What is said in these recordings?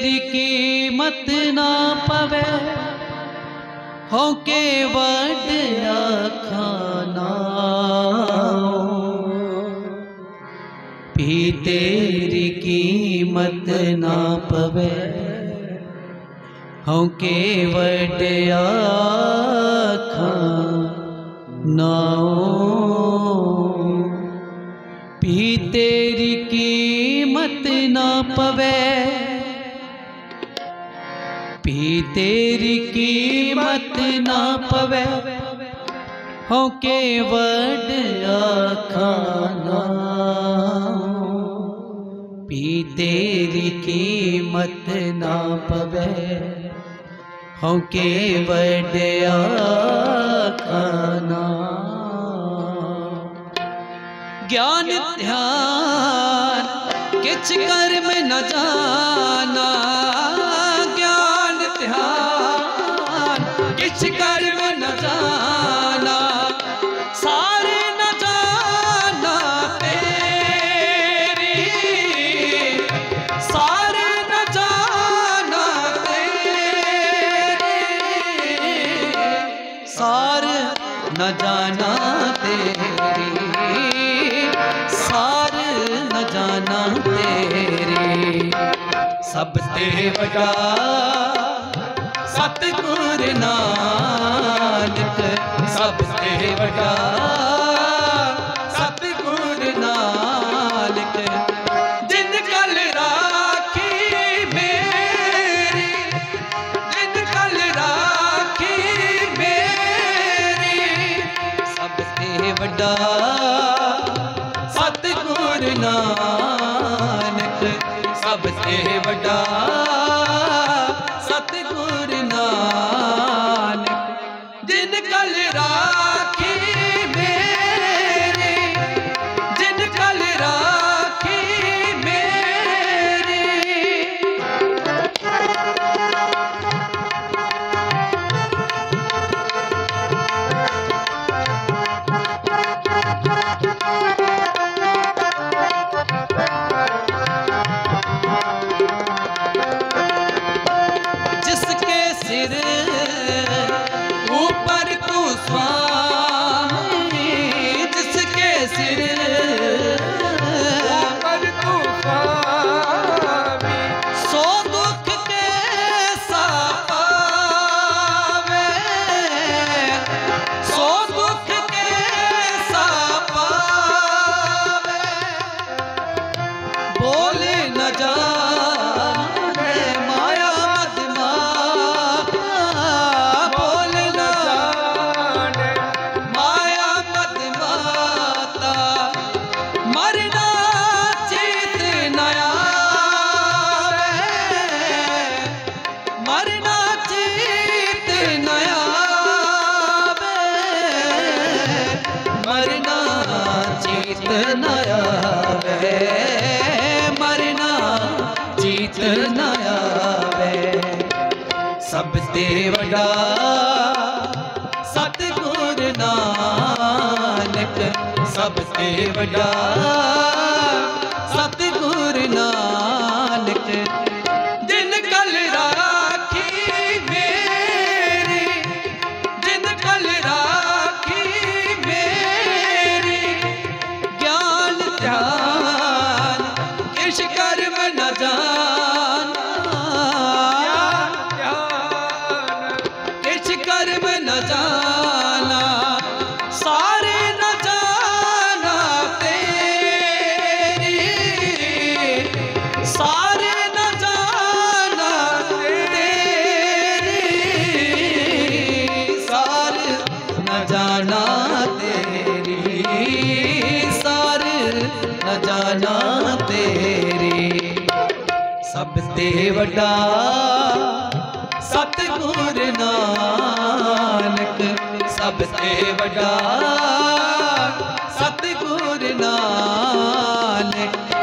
तेरी कीमत ना पवे, हो के खाना। भी तेरी कीमत ना पवे, हो के खाना। भी तेरी कीमत ना पवे भी तेरी कीमत ना पवे। हो के खाना भी तेरी कीमत ना पवे। हो के खाना ज्ञान ध्यान किच कर्म न जाना कर्म न जाना, सारे न जाना तेरी। सारे न जाना तेरी। सार न जाना तेरी। सार न जाना तेरी। सब ते वडा सतगुर नानक, सब ते वडा सतगुर नानक, जिन कल राखी मेरी, जिन कल राखी मेरी, सब ते वडा सतगुर नानक, सब ते Por नया सब ते वडा सतगुर नानक सब ते वडा न जाना तेरे। सब ते वडा सतगुर नानक सब ते वडा सतगुर नानक।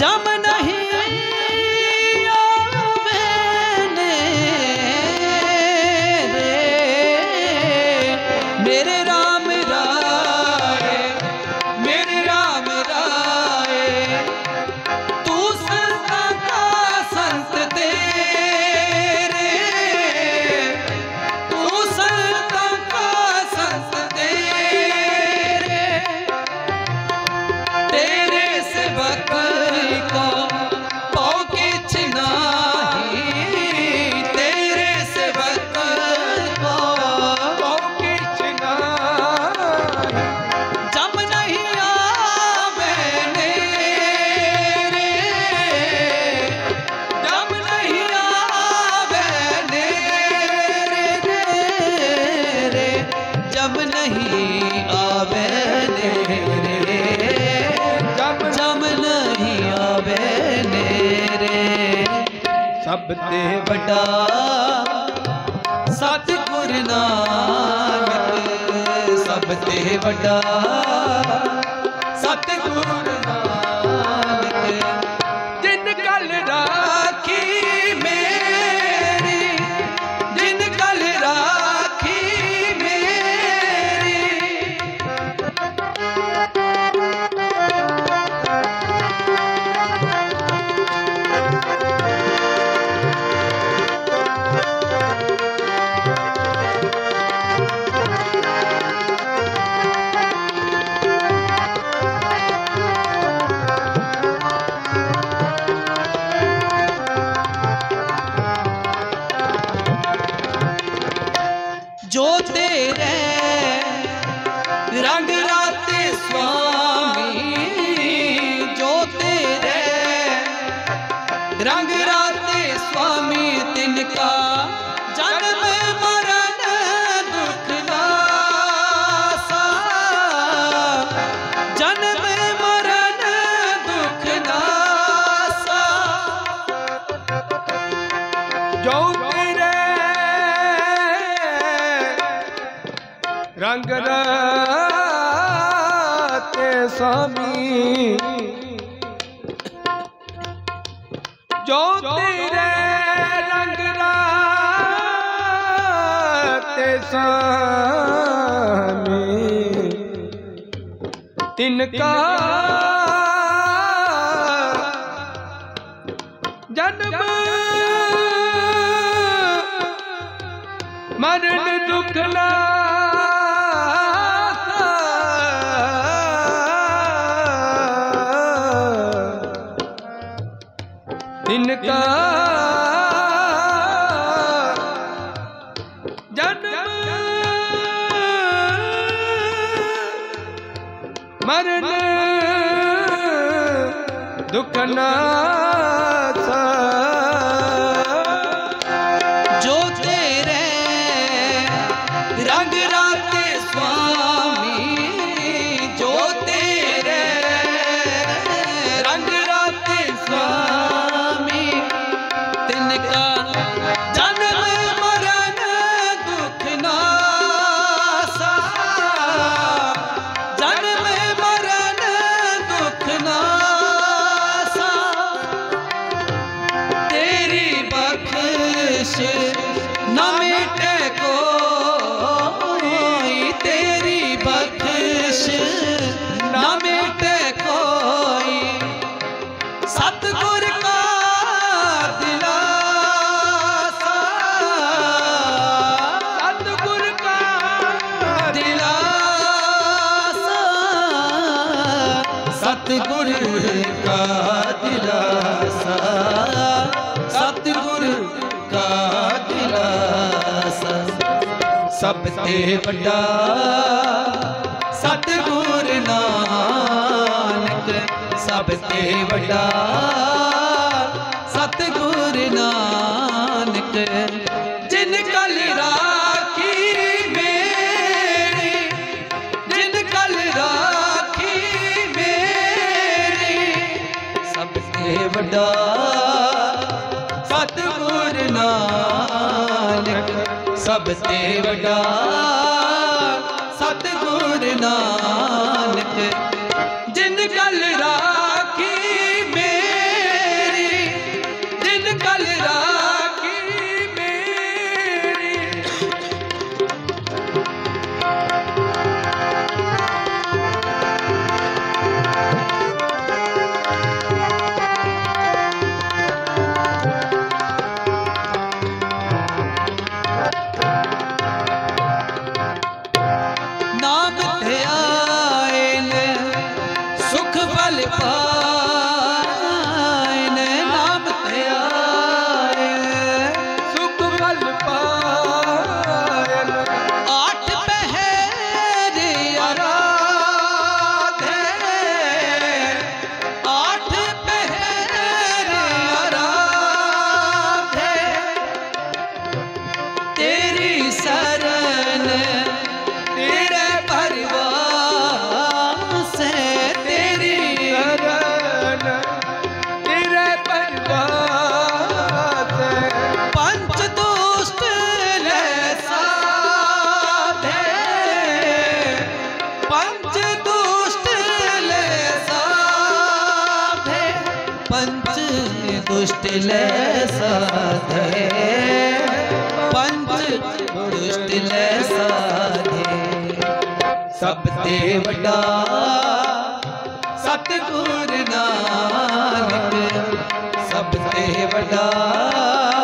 জামা ਸਭ ਤੇ ਵੱਡਾ ਸਤਿਗੁਰ ਨਾਨਕ ਸਭ ਤੇ ਵੱਡਾ ਸਤਿਗੁਰ ਰੰਗ ਰਾਤੇ ਸੁਆਮੀ ਤਿਨ ਕਾ ਜਨਮ ਮਰਨ ਦੁਖ ਦਾਸਾ ਜਨਮ ਮਰਨ ਦੁਖ ਦਾਸਾ ਜੋ ਕਿਰੇ ਰੰਗ ਰਾਤੇ ਸੁਆਮੀ ਚੌਥੇ ਰੰਗ ਰਾਤੇ ਸਾਮੀ। ਤਿੰਨ ਕਾ ਜਨਮ। ਮਰਨ ਦੁਖ ਨਾ ਕਾ ਜਨਮ ਤੇ ਵੱਡਾ ਸਤਿਗੁਰ ਨਾਨਕ ਸਭ ਤੇ ਵੱਡਾ ਸਤਿਗੁਰ ਨਾਨਕ। ਸਭ ਤੇ ਵੱਡਾ। ਸਤਿਗੁਰ ਨਾਨਕ ਦੁਸ਼ਟ ਲੈ ਸਾਧੇ ਪੰਚ ਦੁਸ਼ਟ ਸਾਧੇ ਸਭ ਤੇ ਵੱਡਾ ਸਤਿਗੁਰ ਨਾਨਕ ਸਭ ਤੇ ਵੱਡਾ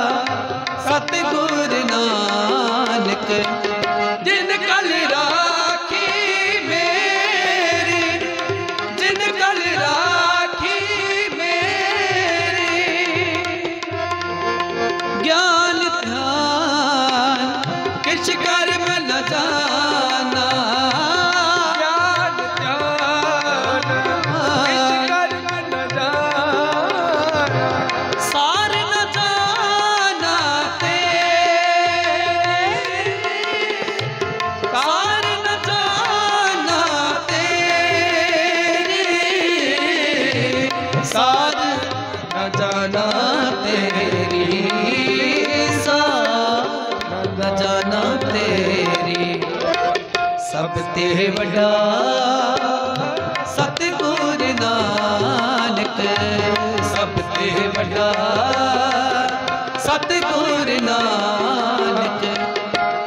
ਸਭ ਤੇ ਵੱਡਾ ਸਤਿਗੁਰ ਨਾਨਕ। ਸਭ ਤੇ ਵੱਡਾ ਸਤਿਗੁਰ ਨਾਨਕ।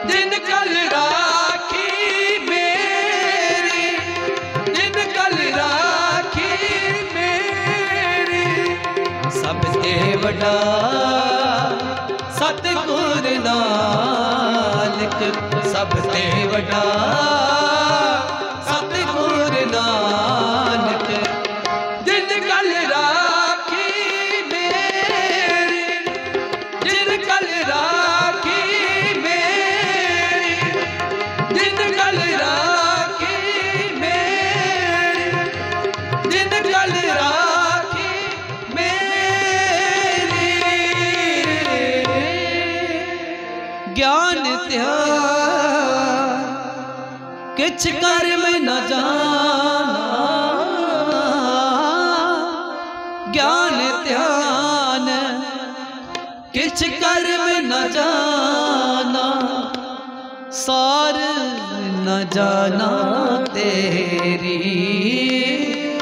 ਜਿਨ ਕਲ ਰਾਖੀ ਮੇਰੀ, ਜਿਨ ਕਲ ਰਾਖੀ ਮੇਰੀ, ਸਭ ਤੇ ਵੱਡਾ ਸਭ ਤੇ ਵੱਡਾ पिछकार में न जाना। ज्ञान, ध्यान किछ कर में न जाना। सार न जाना तेरी,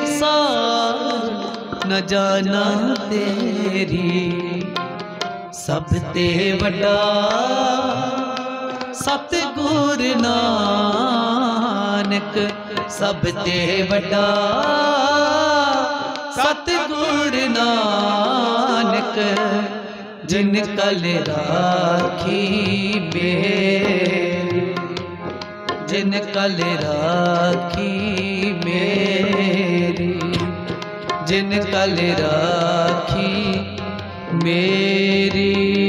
सार न जाना तेरी। सब ते वडा सतगुर नाम। ਨਾਨਕ ਸਭ ਤੇ ਵੱਡਾ ਸਤਿਗੁਰ ਨਾਨਕ ਜਿਨ ਕਲ ਰਾਖੀ ਮੇਰੀ ਜਿਨ ਕਲ ਰਾਖੀ ਮੇਰੀ ਜਿਨ ਕਲ ਰਾਖੀ ਮੇਰੀ